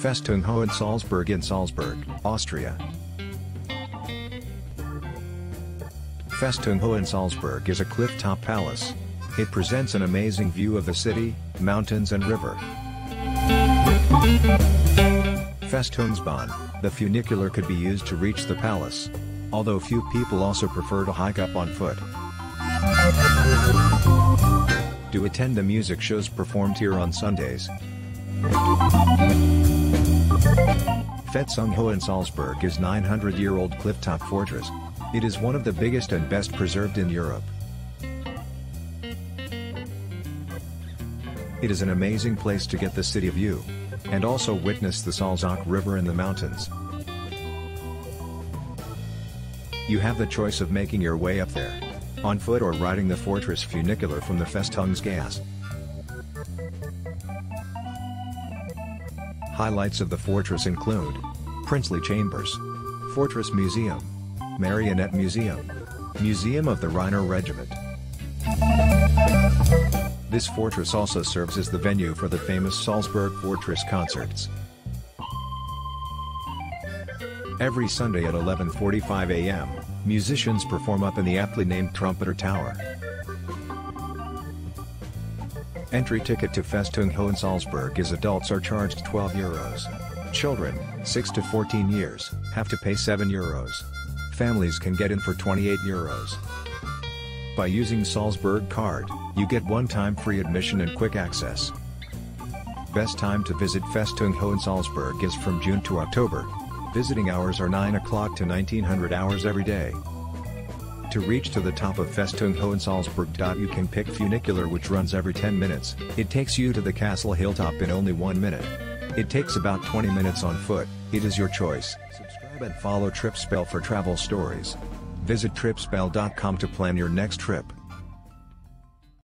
Festung Hohensalzburg in Salzburg, Austria. Festung Hohensalzburg is a cliff-top palace. It presents an amazing view of the city, mountains and river. Festungsbahn, the funicular could be used to reach the palace. Although few people also prefer to hike up on foot. To attend the music shows performed here on Sundays. Festung Hohensalzburg is 900-year-old cliff-top fortress. It is one of the biggest and best preserved in Europe. It is an amazing place to get the city view. And also witness the Salzach River in the mountains. You have the choice of making your way up there. On foot or riding the fortress funicular from the Festungsgasse. Highlights of the fortress include Princely Chambers, Fortress Museum, Marionette Museum, Museum of the Rainer Regiment. This fortress also serves as the venue for the famous Salzburg Fortress concerts. Every Sunday at 11.45 am, musicians perform up in the aptly named Trumpeter Tower. Entry ticket to Festung Hohensalzburg is adults are charged 12 euros. Children, 6 to 14 years, have to pay 7 euros. Families can get in for 28 euros. By using Salzburg card, you get one-time free admission and quick access. Best time to visit Festung Hohensalzburg is from June to October. Visiting hours are 9 o'clock to 1900 hours every day. To reach to the top of Festung Hohensalzburg. Dot you can pick funicular which runs every 10 minutes. It takes you to the castle hilltop in only 1 minute. It takes about 20 minutes on foot, it is your choice. Subscribe and follow Tripspell for travel stories. Visit tripspell.com to plan your next trip.